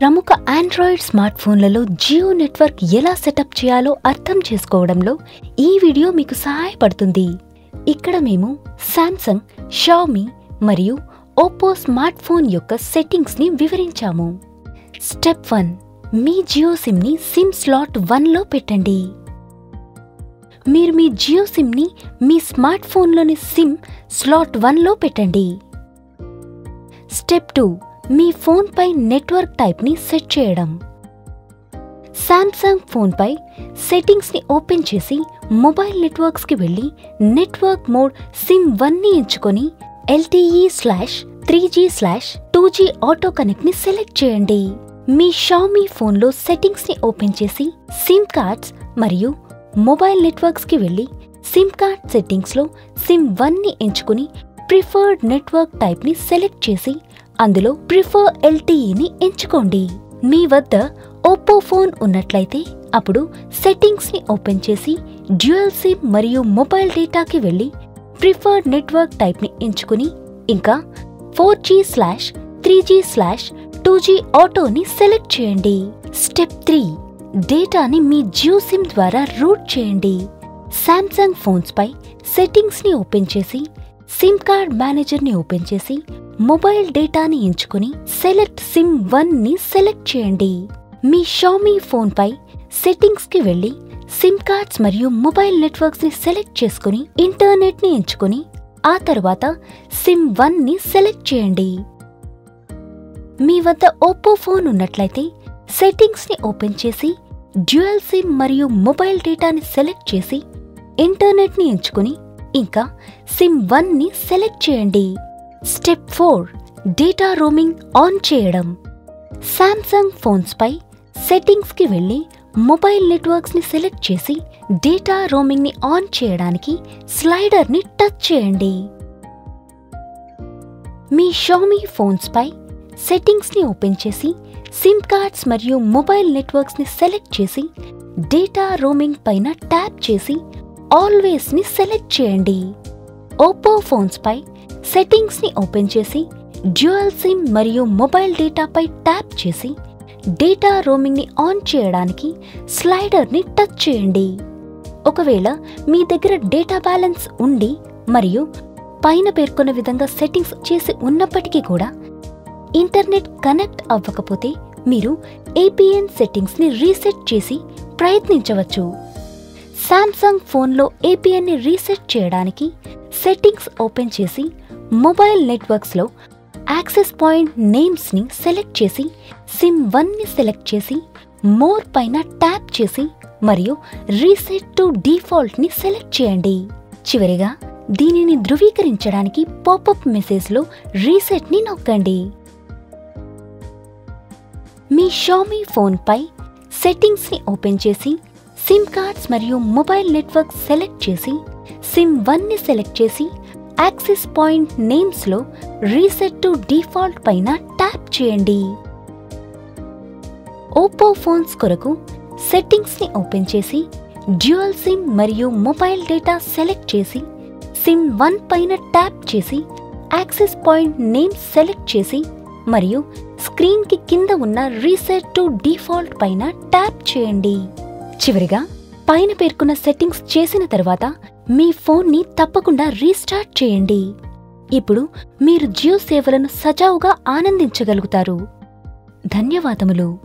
ప్రముఖ Android smart ఫోన్లలో Jio network ఎలా సెటప్ చేయాలో అర్థం చేసుకోవడంలో ఈ వీడియో మీకు సహాయపడుతుంది. ఇక్కడ మేము శాంసంగ్ షామీ మరియు ఓప్పో స్మార్ట్ ఫోన్ యొక్క సెట్టింగ్స్ని వివరించాము. స్టెప్ వన్ మీ జియో సిమ్ని సిమ్ స్లాట్ వన్లో పెట్టండి. మీరు మీ జియో సిమ్ని మీ స్మార్ట్ ఫోన్లోని సిమ్ స్లాట్ వన్లో పెట్టండి. స్టెప్ టూ మీ ఫోన్పై నెట్వర్క్ టైప్ని సెట్ చేయడం. శాంసంగ్ ఫోన్పై సెట్టింగ్స్ని ఓపెన్ చేసి మొబైల్ నెట్వర్క్స్కి వెళ్ళి నెట్వర్క్ మోడ్ సిమ్ వన్ని ఎంచుకొని LTE slash three G slash two G auto కనెక్ట్ని select చేయండి. మీ షామీ ఫోన్లో సెట్టింగ్స్ని ఓపెన్ చేసి సిమ్ కార్డ్స్ మరియు మొబైల్ నెట్వర్క్స్కి వెళ్ళి సిమ్ కార్డ్ సెట్టింగ్స్లో సిమ్ వన్ని ఎంచుకుని ప్రిఫర్డ్ నెట్వర్క్ టైప్ని సెలెక్ట్ చేసి అందులో ప్రిఫర్ ఎల్టీఈని ఎంచుకోండి. మీ వద్ద ఒప్పో ఫోన్ ఉన్నట్లయితే అప్పుడు సెట్టింగ్స్ని ఓపెన్ చేసి డ్యూయల్ సిమ్ మరియు మొబైల్ డేటాకి వెళ్ళి ప్రిఫర్డ్ నెట్వర్క్ టైప్ని ఎంచుకుని ఇంకా four G slash three G slash two G ఆటోని సెలెక్ట్ చేయండి. స్టెప్ త్రీ డేటాని మీ జియో సిమ్ ద్వారా రూట్ చేయండి. శాంసంగ్ ఫోన్స్ పై సెట్టింగ్స్ని ఓపెన్ చేసి సిమ్ కార్డ్ మేనేజర్ని ఓపెన్ చేసి మొబైల్ డేటాని ఎంచుకుని సెలెక్ట్ సిమ్ వన్ని సెలెక్ట్ చేయండి. మీ షామీ ఫోన్ పై సెట్టింగ్స్కి వెళ్ళి సిమ్ కార్డ్స్ మరియు మొబైల్ నెట్వర్క్స్ని సెలెక్ట్ చేసుకుని ఇంటర్నెట్ని ఎంచుకుని ఆ తర్వాత సిమ్ వన్ని సెలెక్ట్ చేయండి. మీ వద్ద ఓప్పో ఫోన్ ఉన్నట్లయితే సెట్టింగ్స్ని ఓపెన్ చేసి డ్యూయల్ సిమ్ మరియు మొబైల్ డేటాని సెలెక్ట్ చేసి ఇంటర్నెట్ని ఎంచుకుని ఇంకా సిమ్ వన్ని సెలెక్ట్ చేయండి. Step four data roaming on చేయడం. శాంసంగ్ ఫోన్స్ పై సెట్టింగ్స్కి వెళ్ళి మొబైల్ నెట్వర్క్స్ని సెలెక్ట్ చేసి డేటా రోమింగ్ని ఆన్ చేయడానికి స్లైడర్ని టచ్ చేయండి. మీ షామీ ఫోన్స్ పై సెట్టింగ్స్ని ఓపెన్ చేసి సిమ్ కార్డ్స్ మరియు మొబైల్ నెట్వర్క్స్ని సెలెక్ట్ చేసి డేటా రోమింగ్ పైన ట్యాప్ చేసి ఆల్వేస్ని సెలెక్ట్ చేయండి. ఓపో ఫోన్స్పై సెట్టింగ్స్ని ఓపెన్ చేసి డ్యూయల్ సిమ్ మరియు మొబైల్ డేటాపై ట్యాప్ చేసి డేటా రోమింగ్ని ఆన్ చేయడానికి స్లైడర్ని టచ్ చేయండి. ఒకవేళ మీ దగ్గర డేటా బ్యాలెన్స్ ఉండి మరియు పైన పేర్కొన్న విధంగా సెట్టింగ్స్ చేసి ఉన్నప్పటికీ కూడా ఇంటర్నెట్ కనెక్ట్ అవ్వకపోతే మీరు ఏపీఎన్ సెట్టింగ్స్ని రీసెట్ చేసి ప్రయత్నించవచ్చు. శాంసంగ్ ఫోన్లో ఏపీఎన్ని రీసెట్ చేయడానికి సెట్టింగ్స్ ఓపెన్ చేసి మొబైల్ నెట్వర్క్స్లో యాక్సెస్ పాయింట్ నేమ్స్ని సెలెక్ట్ చేసి సిమ్ వన్ని సెలెక్ట్ చేసి మోర్ పైన ట్యాప్ చేసి మరియు రీసెట్ టు డిఫాల్ట్ని సెలెక్ట్ చేయండి. చివరిగా దీనిని ధృవీకరించడానికి పాపప్ మెసేజ్లో రీసెట్ని నొక్కండి. మీ షామీ ఫోన్పై సెట్టింగ్స్ని ఓపెన్ చేసి సిమ్ కార్డ్స్ మరియు మొబైల్ నెట్వర్క్ సెలెక్ట్ చేసి సిమ్ వన్ని సెలెక్ట్ చేసి యాక్సిస్ పాయింట్ నేమ్స్లో రీసెట్ టు డిఫాల్ట్ పైన ట్యాప్ చేయండి. ఓపో ఫోన్స్ కొరకు సెట్టింగ్స్ని ఓపెన్ చేసి డ్యూయల్ సిమ్ మరియు మొబైల్ డేటా సెలెక్ట్ చేసి సిమ్ వన్ పైన ట్యాప్ చేసి యాక్సెస్ పాయింట్ నేమ్స్ సెలెక్ట్ చేసి మరియు స్క్రీన్కి కింద ఉన్న రీసెట్ టు డిఫాల్ట్ పైన ట్యాప్ చేయండి. చివరిగా పైన పేర్కొన్న సెట్టింగ్స్ చేసిన తర్వాత మీ ఫోన్ని తప్పకుండా రీస్టార్ట్ చేయండి. ఇప్పుడు మీరు జియో సేవలను సజావుగా ఆనందించగలుగుతారు. ధన్యవాదములు.